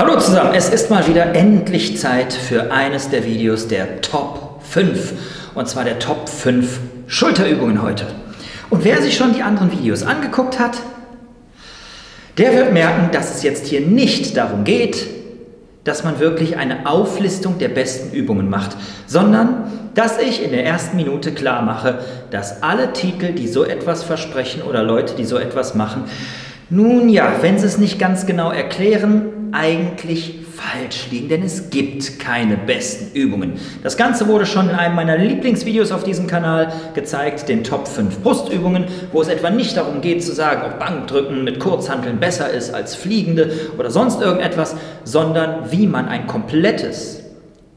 Hallo zusammen, es ist mal wieder endlich Zeit für eines der Videos der Top 5. Und zwar der Top 5 Schulterübungen heute. Und wer sich schon die anderen Videos angeguckt hat, der wird merken, dass es jetzt hier nicht darum geht, dass man wirklich eine Auflistung der besten Übungen macht, sondern dass ich in der ersten Minute klar mache, dass alle Titel, die so etwas versprechen oder Leute, die so etwas machen, nun ja, wenn sie es nicht ganz genau erklären, eigentlich falsch liegen, denn es gibt keine besten Übungen. Das Ganze wurde schon in einem meiner Lieblingsvideos auf diesem Kanal gezeigt, den Top 5 Brustübungen, wo es etwa nicht darum geht zu sagen, ob Bankdrücken mit Kurzhanteln besser ist als Fliegende oder sonst irgendetwas, sondern wie man ein komplettes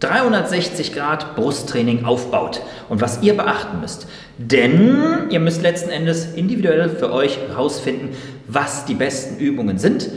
360 Grad Brusttraining aufbaut und was ihr beachten müsst. Denn ihr müsst letzten Endes individuell für euch herausfinden, was die besten Übungen sind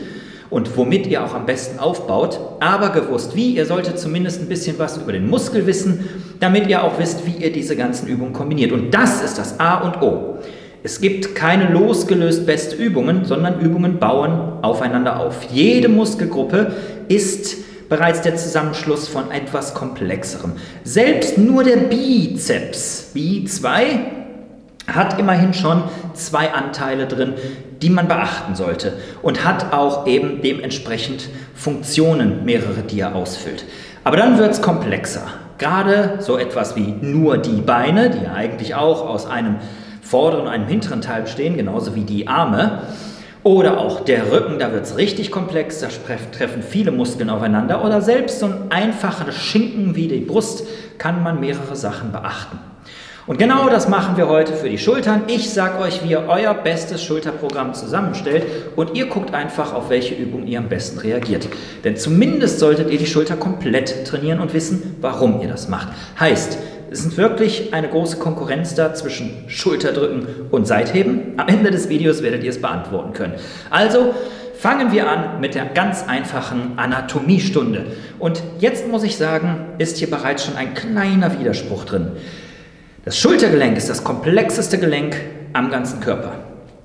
und womit ihr auch am besten aufbaut. Aber gewusst wie, ihr solltet zumindest ein bisschen was über den Muskel wissen, damit ihr auch wisst, wie ihr diese ganzen Übungen kombiniert. Und das ist das A und O. Es gibt keine losgelöst beste Übungen, sondern Übungen bauen aufeinander auf. Jede Muskelgruppe ist bereits der Zusammenschluss von etwas Komplexerem. Selbst nur der Bizeps, B2, hat immerhin schon zwei Anteile drin, die man beachten sollte und hat auch eben dementsprechend Funktionen, mehrere, die er ausfüllt. Aber dann wird es komplexer. Gerade so etwas wie nur die Beine, die ja eigentlich auch aus einem vorderen und einem hinteren Teil bestehen, genauso wie die Arme, oder auch der Rücken, da wird es richtig komplex, da treffen viele Muskeln aufeinander. Oder selbst so ein einfacher Schinken wie die Brust kann man mehrere Sachen beachten. Und genau das machen wir heute für die Schultern. Ich sage euch, wie ihr euer bestes Schulterprogramm zusammenstellt und ihr guckt einfach, auf welche Übung ihr am besten reagiert. Denn zumindest solltet ihr die Schulter komplett trainieren und wissen, warum ihr das macht. Heißt, es ist wirklich eine große Konkurrenz da zwischen Schulterdrücken und Seitheben. Am Ende des Videos werdet ihr es beantworten können. Also fangen wir an mit der ganz einfachen Anatomiestunde. Und jetzt muss ich sagen, ist hier bereits schon ein kleiner Widerspruch drin. Das Schultergelenk ist das komplexeste Gelenk am ganzen Körper.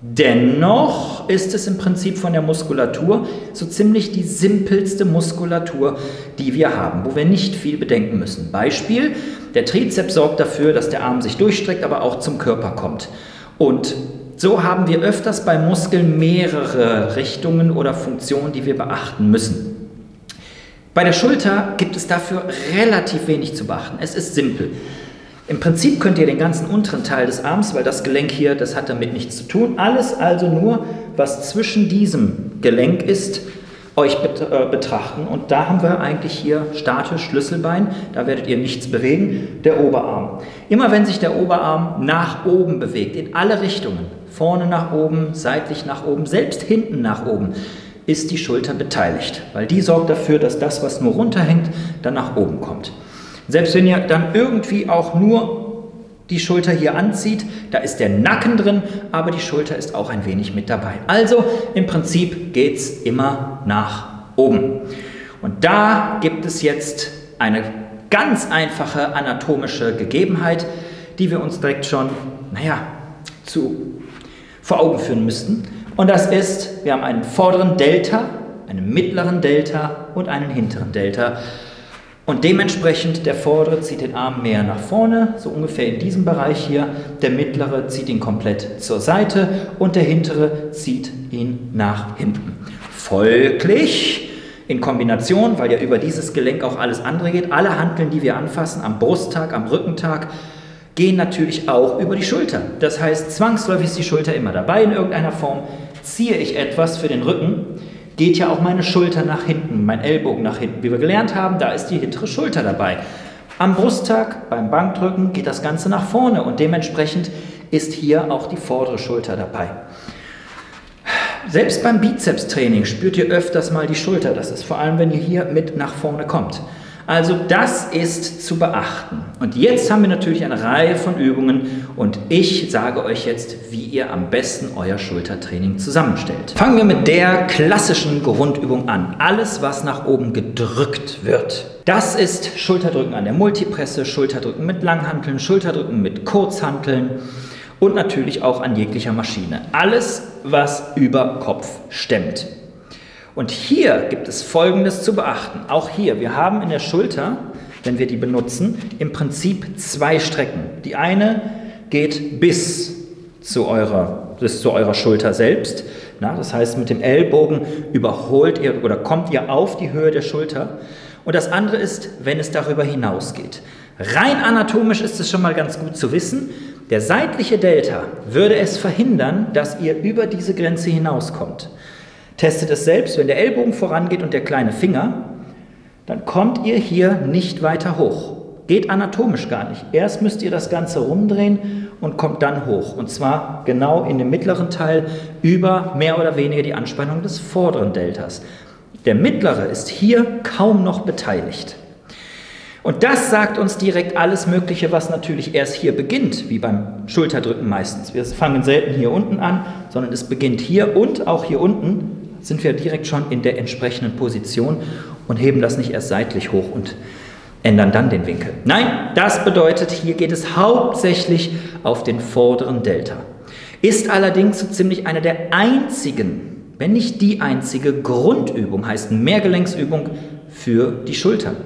Dennoch ist es im Prinzip von der Muskulatur so ziemlich die simpelste Muskulatur, die wir haben, wo wir nicht viel bedenken müssen. Beispiel, der Trizeps sorgt dafür, dass der Arm sich durchstreckt, aber auch zum Körper kommt. Und so haben wir öfters bei Muskeln mehrere Richtungen oder Funktionen, die wir beachten müssen. Bei der Schulter gibt es dafür relativ wenig zu beachten. Es ist simpel. Im Prinzip könnt ihr den ganzen unteren Teil des Arms, weil das Gelenk hier, das hat damit nichts zu tun, alles also nur, was zwischen diesem Gelenk ist, euch äh, betrachten. Und da haben wir eigentlich hier statisch Schlüsselbein, da werdet ihr nichts bewegen, der Oberarm. Immer wenn sich der Oberarm nach oben bewegt, in alle Richtungen, vorne nach oben, seitlich nach oben, selbst hinten nach oben, ist die Schulter beteiligt, weil die sorgt dafür, dass das, was nur runterhängt, dann nach oben kommt. Selbst wenn ihr dann irgendwie auch nur die Schulter hier anzieht, da ist der Nacken drin, aber die Schulter ist auch ein wenig mit dabei. Also im Prinzip geht es immer nach oben. Und da gibt es jetzt eine ganz einfache anatomische Gegebenheit, die wir uns direkt schon, naja, zu, vor Augen führen müssten. Und das ist, wir haben einen vorderen Delta, einen mittleren Delta und einen hinteren Delta. Und dementsprechend der vordere zieht den Arm mehr nach vorne, so ungefähr in diesem Bereich hier. Der mittlere zieht ihn komplett zur Seite und der hintere zieht ihn nach hinten. Folglich in Kombination, weil ja über dieses Gelenk auch alles andere geht, alle Handeln, die wir anfassen, am Brusttag, am Rückentag, gehen natürlich auch über die Schulter. Das heißt, zwangsläufig ist die Schulter immer dabei in irgendeiner Form. Ziehe ich etwas für den Rücken, geht ja auch meine Schulter nach hinten, mein Ellbogen nach hinten. Wie wir gelernt haben, da ist die hintere Schulter dabei. Am Brusttag, beim Bankdrücken geht das Ganze nach vorne und dementsprechend ist hier auch die vordere Schulter dabei. Selbst beim Bizepstraining spürt ihr öfters mal die Schulter. Das ist vor allem, wenn ihr hier mit nach vorne kommt. Also das ist zu beachten. Und jetzt haben wir natürlich eine Reihe von Übungen und ich sage euch jetzt, wie ihr am besten euer Schultertraining zusammenstellt. Fangen wir mit der klassischen Grundübung an. Alles, was nach oben gedrückt wird. Das ist Schulterdrücken an der Multipresse, Schulterdrücken mit Langhanteln, Schulterdrücken mit Kurzhanteln und natürlich auch an jeglicher Maschine. Alles, was über Kopf stemmt. Und hier gibt es Folgendes zu beachten. Auch hier, wir haben in der Schulter, wenn wir die benutzen, im Prinzip zwei Strecken. Die eine geht bis zu eurer, bis zu eurer Schulter selbst. Na, das heißt, mit dem Ellbogen überholt ihr oder kommt ihr auf die Höhe der Schulter. Und das andere ist, wenn es darüber hinausgeht. Rein anatomisch ist es schon mal ganz gut zu wissen. Der seitliche Delta würde es verhindern, dass ihr über diese Grenze hinauskommt. Testet es selbst, wenn der Ellbogen vorangeht und der kleine Finger, dann kommt ihr hier nicht weiter hoch. Geht anatomisch gar nicht. Erst müsst ihr das Ganze rumdrehen und kommt dann hoch. Und zwar genau in dem mittleren Teil über mehr oder weniger die Anspannung des vorderen Deltas. Der mittlere ist hier kaum noch beteiligt. Und das sagt uns direkt alles Mögliche, was natürlich erst hier beginnt, wie beim Schulterdrücken meistens. Wir fangen selten hier unten an, sondern es beginnt hier und auch hier unten sind wir direkt schon in der entsprechenden Position und heben das nicht erst seitlich hoch und ändern dann den Winkel. Nein, das bedeutet, hier geht es hauptsächlich auf den vorderen Delta. Ist allerdings so ziemlich eine der einzigen, wenn nicht die einzige Grundübung, heißt Mehrgelenksübung für die Schultern.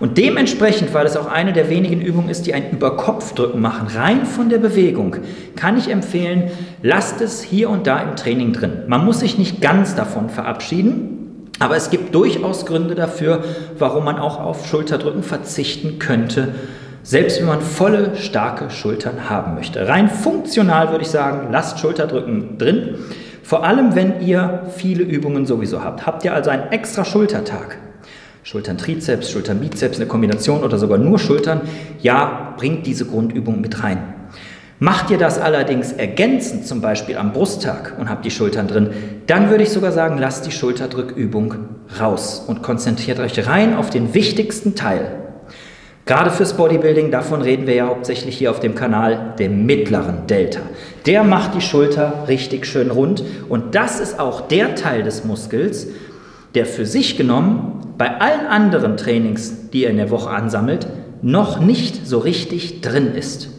Und dementsprechend, weil es auch eine der wenigen Übungen ist, die ein Überkopfdrücken machen, rein von der Bewegung, kann ich empfehlen, lasst es hier und da im Training drin. Man muss sich nicht ganz davon verabschieden, aber es gibt durchaus Gründe dafür, warum man auch auf Schulterdrücken verzichten könnte, selbst wenn man volle, starke Schultern haben möchte. Rein funktional würde ich sagen, lasst Schulterdrücken drin. Vor allem, wenn ihr viele Übungen sowieso habt. Habt ihr also einen extra Schultertag, Schultern Trizeps, Schultern Bizeps, eine Kombination oder sogar nur Schultern, ja, bringt diese Grundübung mit rein. Macht ihr das allerdings ergänzend, zum Beispiel am Brusttag und habt die Schultern drin, dann würde ich sogar sagen, lasst die Schulterdrückübung raus und konzentriert euch rein auf den wichtigsten Teil. Gerade fürs Bodybuilding, davon reden wir ja hauptsächlich hier auf dem Kanal, dem mittleren Delta. Der macht die Schulter richtig schön rund und das ist auch der Teil des Muskels, der für sich genommen bei allen anderen Trainings, die er in der Woche ansammelt, noch nicht so richtig drin ist.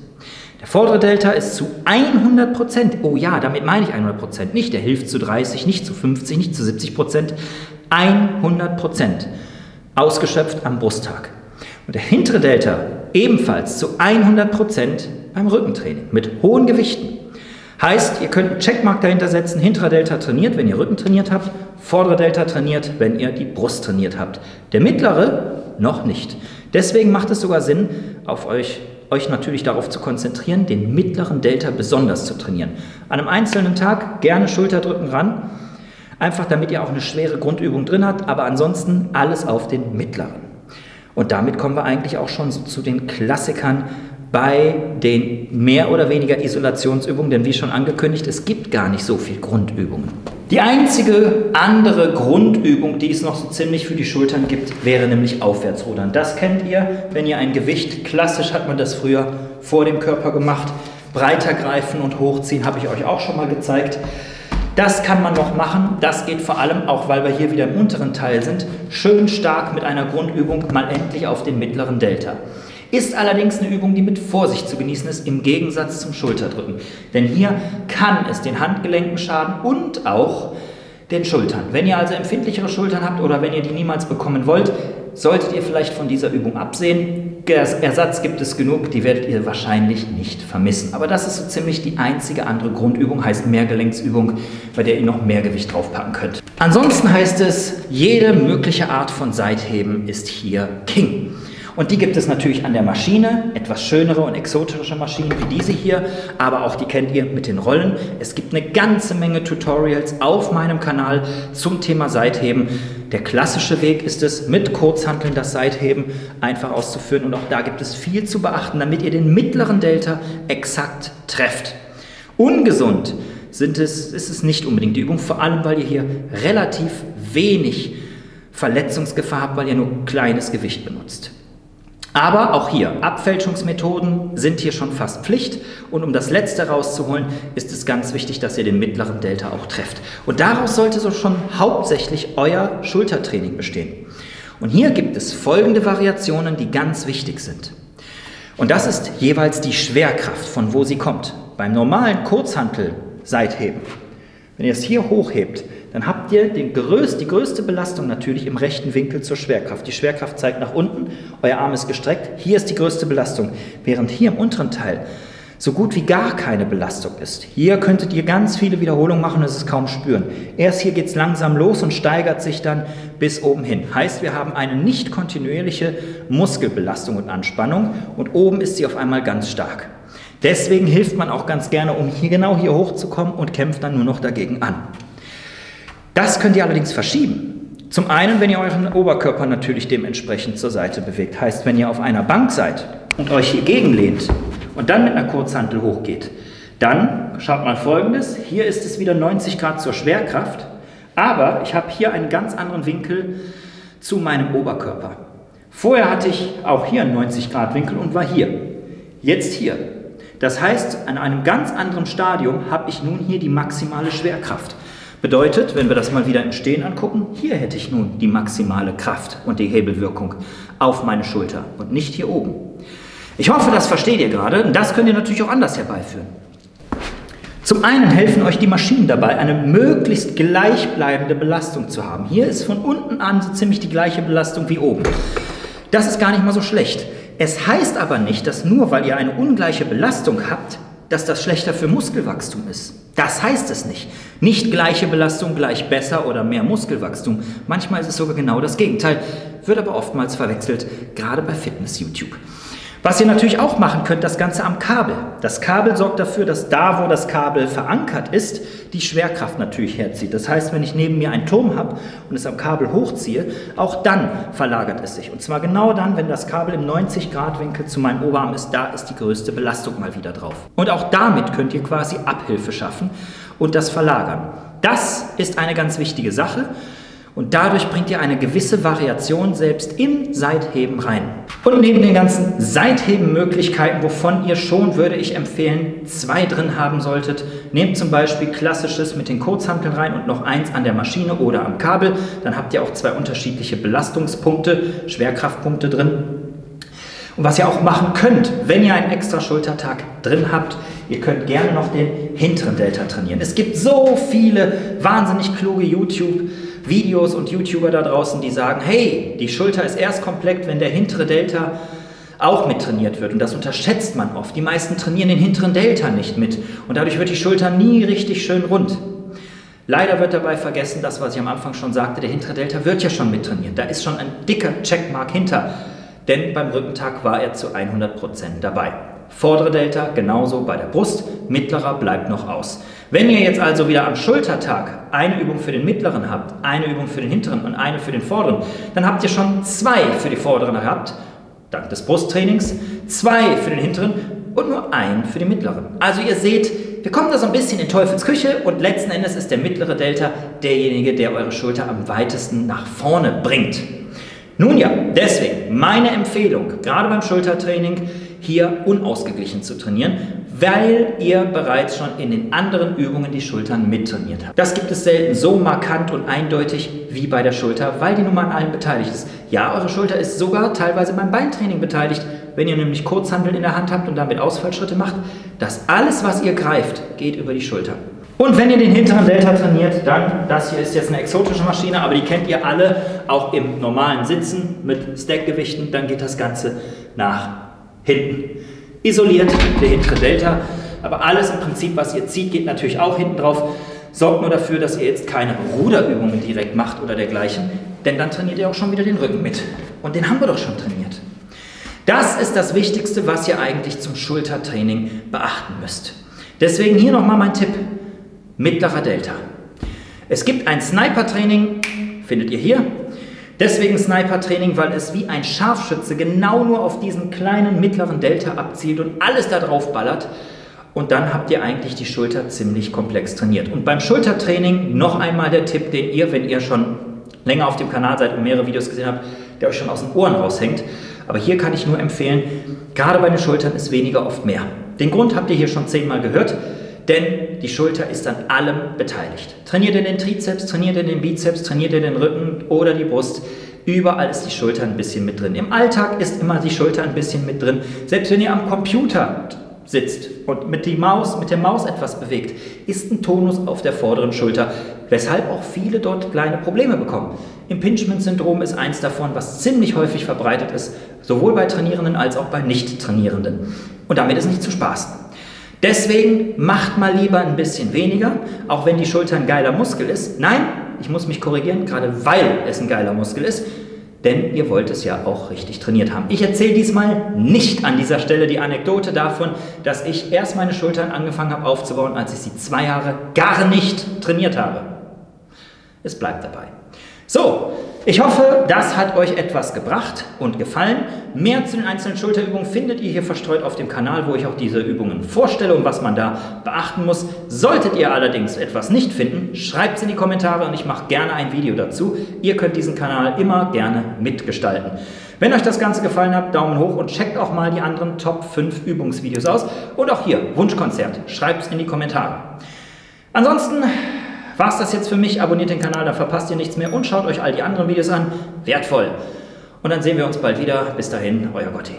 Der vordere Delta ist zu 100 Prozent, oh ja, damit meine ich 100 Prozent, nicht der hilft zu 30, nicht zu 50, nicht zu 70 Prozent, 100 Prozent ausgeschöpft am Brusttag. Und der hintere Delta ebenfalls zu 100 Prozent beim Rückentraining mit hohen Gewichten. Heißt, ihr könnt einen Checkmark dahinter setzen, hinterer Delta trainiert, wenn ihr Rücken trainiert habt, vordere Delta trainiert, wenn ihr die Brust trainiert habt. Der mittlere noch nicht. Deswegen macht es sogar Sinn, auf euch, euch natürlich darauf zu konzentrieren, den mittleren Delta besonders zu trainieren. An einem einzelnen Tag gerne Schulterdrücken ran, einfach damit ihr auch eine schwere Grundübung drin habt, aber ansonsten alles auf den mittleren. Und damit kommen wir eigentlich auch schon zu den Klassikern bei den mehr oder weniger Isolationsübungen, denn wie schon angekündigt, es gibt gar nicht so viel Grundübungen. Die einzige andere Grundübung, die es noch so ziemlich für die Schultern gibt, wäre nämlich Aufwärtsrudern. Das kennt ihr, wenn ihr ein Gewicht, klassisch hat man das früher vor dem Körper gemacht, breiter greifen und hochziehen, habe ich euch auch schon mal gezeigt. Das kann man noch machen. Das geht vor allem auch, weil wir hier wieder im unteren Teil sind, schön stark mit einer Grundübung mal endlich auf den mittleren Delta. Ist allerdings eine Übung, die mit Vorsicht zu genießen ist, im Gegensatz zum Schulterdrücken. Denn hier kann es den Handgelenken schaden und auch den Schultern. Wenn ihr also empfindlichere Schultern habt oder wenn ihr die niemals bekommen wollt, solltet ihr vielleicht von dieser Übung absehen. Ersatz gibt es genug, die werdet ihr wahrscheinlich nicht vermissen. Aber das ist so ziemlich die einzige andere Grundübung, heißt Mehrgelenksübung, bei der ihr noch mehr Gewicht draufpacken könnt. Ansonsten heißt es, jede mögliche Art von Seitheben ist hier King. Und die gibt es natürlich an der Maschine, etwas schönere und exotische Maschinen wie diese hier, aber auch die kennt ihr mit den Rollen. Es gibt eine ganze Menge Tutorials auf meinem Kanal zum Thema Seitheben. Der klassische Weg ist es, mit Kurzhanteln das Seitheben einfach auszuführen und auch da gibt es viel zu beachten, damit ihr den mittleren Delta exakt trefft. Ungesund sind es, ist es nicht unbedingt die Übung, vor allem weil ihr hier relativ wenig Verletzungsgefahr habt, weil ihr nur kleines Gewicht benutzt. Aber auch hier, Abfälschungsmethoden sind hier schon fast Pflicht. Und um das Letzte rauszuholen, ist es ganz wichtig, dass ihr den mittleren Delta auch trefft. Und daraus sollte so schon hauptsächlich euer Schultertraining bestehen. Und hier gibt es folgende Variationen, die ganz wichtig sind. Und das ist jeweils die Schwerkraft, von wo sie kommt. Beim normalen Kurzhantel Seitheben, wenn ihr es hier hochhebt, dann habt ihr den größt, die größte Belastung natürlich im rechten Winkel zur Schwerkraft. Die Schwerkraft zeigt nach unten, euer Arm ist gestreckt, hier ist die größte Belastung. Während hier im unteren Teil so gut wie gar keine Belastung ist. Hier könntet ihr ganz viele Wiederholungen machen und es ist kaum spüren. Erst hier geht es langsam los und steigert sich dann bis oben hin. Heißt, wir haben eine nicht kontinuierliche Muskelbelastung und Anspannung und oben ist sie auf einmal ganz stark. Deswegen hilft man auch ganz gerne, um hier genau hier hochzukommen und kämpft dann nur noch dagegen an. Das könnt ihr allerdings verschieben. Zum einen, wenn ihr euren Oberkörper natürlich dementsprechend zur Seite bewegt. Heißt, wenn ihr auf einer Bank seid und euch hier gegenlehnt und dann mit einer Kurzhantel hochgeht, dann schaut mal folgendes. Hier ist es wieder 90 Grad zur Schwerkraft, aber ich habe hier einen ganz anderen Winkel zu meinem Oberkörper. Vorher hatte ich auch hier einen 90 Grad Winkel und war hier. Jetzt hier. Das heißt, an einem ganz anderen Stadium habe ich nun hier die maximale Schwerkraft. Bedeutet, wenn wir das mal wieder im Stehen angucken, hier hätte ich nun die maximale Kraft und die Hebelwirkung auf meine Schulter und nicht hier oben. Ich hoffe, das versteht ihr gerade. Das könnt ihr natürlich auch anders herbeiführen. Zum einen helfen euch die Maschinen dabei, eine möglichst gleichbleibende Belastung zu haben. Hier ist von unten an so ziemlich die gleiche Belastung wie oben. Das ist gar nicht mal so schlecht. Es heißt aber nicht, dass nur weil ihr eine ungleiche Belastung habt, dass das schlechter für Muskelwachstum ist. Das heißt es nicht. Nicht gleiche Belastung gleich besser oder mehr Muskelwachstum. Manchmal ist es sogar genau das Gegenteil, wird aber oftmals verwechselt, gerade bei Fitness-YouTube. Was ihr natürlich auch machen könnt, das Ganze am Kabel. Das Kabel sorgt dafür, dass da, wo das Kabel verankert ist, die Schwerkraft natürlich herzieht. Das heißt, wenn ich neben mir einen Turm habe und es am Kabel hochziehe, auch dann verlagert es sich. Und zwar genau dann, wenn das Kabel im 90-Grad-Winkel zu meinem Oberarm ist, da ist die größte Belastung mal wieder drauf. Und auch damit könnt ihr quasi Abhilfe schaffen und das verlagern. Das ist eine ganz wichtige Sache. Und dadurch bringt ihr eine gewisse Variation selbst im Seitheben rein. Und neben den ganzen Seitheben-Möglichkeiten, wovon ihr schon, würde ich empfehlen, zwei drin haben solltet, nehmt zum Beispiel klassisches mit den Kurzhanteln rein und noch eins an der Maschine oder am Kabel. Dann habt ihr auch zwei unterschiedliche Belastungspunkte, Schwerkraftpunkte drin. Und was ihr auch machen könnt, wenn ihr einen extra Schultertag drin habt, ihr könnt gerne noch den hinteren Delta trainieren. Es gibt so viele wahnsinnig kluge YouTube- Videos und YouTuber da draußen, die sagen, hey, die Schulter ist erst komplett, wenn der hintere Delta auch mit trainiert wird. Und das unterschätzt man oft. Die meisten trainieren den hinteren Delta nicht mit. Und dadurch wird die Schulter nie richtig schön rund. Leider wird dabei vergessen, das, was ich am Anfang schon sagte, der hintere Delta wird ja schon mit trainiert. Da ist schon ein dicker Checkmark hinter. Denn beim Rückentag war er zu 100% dabei. Vordere Delta genauso bei der Brust, mittlerer bleibt noch aus. Wenn ihr jetzt also wieder am Schultertag eine Übung für den mittleren habt, eine Übung für den hinteren und eine für den vorderen, dann habt ihr schon zwei für die vorderen gehabt, dank des Brusttrainings, zwei für den hinteren und nur einen für den mittleren. Also ihr seht, wir kommen da so ein bisschen in Teufels Küche und letzten Endes ist der mittlere Delta derjenige, der eure Schulter am weitesten nach vorne bringt. Nun ja, deswegen meine Empfehlung, gerade beim Schultertraining, hier unausgeglichen zu trainieren, weil ihr bereits schon in den anderen Übungen die Schultern mittrainiert habt. Das gibt es selten so markant und eindeutig wie bei der Schulter, weil die Nummer an allen beteiligt ist. Ja, eure Schulter ist sogar teilweise beim Beintraining beteiligt, wenn ihr nämlich Kurzhandeln in der Hand habt und damit Ausfallschritte macht. Das alles, was ihr greift, geht über die Schulter. Und wenn ihr den hinteren Delta trainiert, dann, das hier ist jetzt eine exotische Maschine, aber die kennt ihr alle, auch im normalen Sitzen mit Stackgewichten, dann geht das Ganze nach hinten. Isoliert der hintere Delta, aber alles im Prinzip, was ihr zieht, geht natürlich auch hinten drauf. Sorgt nur dafür, dass ihr jetzt keine Ruderübungen direkt macht oder dergleichen, denn dann trainiert ihr auch schon wieder den Rücken mit. Und den haben wir doch schon trainiert. Das ist das Wichtigste, was ihr eigentlich zum Schultertraining beachten müsst. Deswegen hier nochmal mein Tipp mittlerer Delta. Es gibt ein Sniper-Training, findet ihr hier. Deswegen Sniper-Training, weil es wie ein Scharfschütze genau nur auf diesen kleinen mittleren Delta abzielt und alles da drauf ballert. Und dann habt ihr eigentlich die Schulter ziemlich komplex trainiert. Und beim Schultertraining noch einmal der Tipp, den ihr, wenn ihr schon länger auf dem Kanal seid und mehrere Videos gesehen habt, der euch schon aus den Ohren raushängt. Aber hier kann ich nur empfehlen, gerade bei den Schultern ist weniger oft mehr. Den Grund habt ihr hier schon zehnmal gehört. Denn die Schulter ist an allem beteiligt. Trainiert ihr den Trizeps, trainiert ihr den Bizeps, trainiert ihr den Rücken oder die Brust. Überall ist die Schulter ein bisschen mit drin. Im Alltag ist immer die Schulter ein bisschen mit drin. Selbst wenn ihr am Computer sitzt und mit, die Maus, mit der Maus etwas bewegt, ist ein Tonus auf der vorderen Schulter, weshalb auch viele dort kleine Probleme bekommen. Impingement-Syndrom ist eins davon, was ziemlich häufig verbreitet ist, sowohl bei Trainierenden als auch bei Nicht-Trainierenden. Und damit ist nicht zu spaßen. Deswegen macht mal lieber ein bisschen weniger, auch wenn die Schulter ein geiler Muskel ist. Nein, ich muss mich korrigieren, gerade weil es ein geiler Muskel ist, denn ihr wollt es ja auch richtig trainiert haben. Ich erzähle diesmal nicht an dieser Stelle die Anekdote davon, dass ich erst meine Schultern angefangen habe aufzubauen, als ich sie zwei Jahre gar nicht trainiert habe. Es bleibt dabei. So, ich hoffe, das hat euch etwas gebracht und gefallen. Mehr zu den einzelnen Schulterübungen findet ihr hier verstreut auf dem Kanal, wo ich auch diese Übungen vorstelle und was man da beachten muss. Solltet ihr allerdings etwas nicht finden, schreibt es in die Kommentare und ich mache gerne ein Video dazu. Ihr könnt diesen Kanal immer gerne mitgestalten. Wenn euch das Ganze gefallen hat, Daumen hoch und checkt auch mal die anderen Top 5 Übungsvideos aus. Und auch hier, Wunschkonzert, schreibt es in die Kommentare. Ansonsten war es das jetzt für mich. Abonniert den Kanal, dann verpasst ihr nichts mehr und schaut euch all die anderen Videos an. Wertvoll. Und dann sehen wir uns bald wieder. Bis dahin, euer Gotti.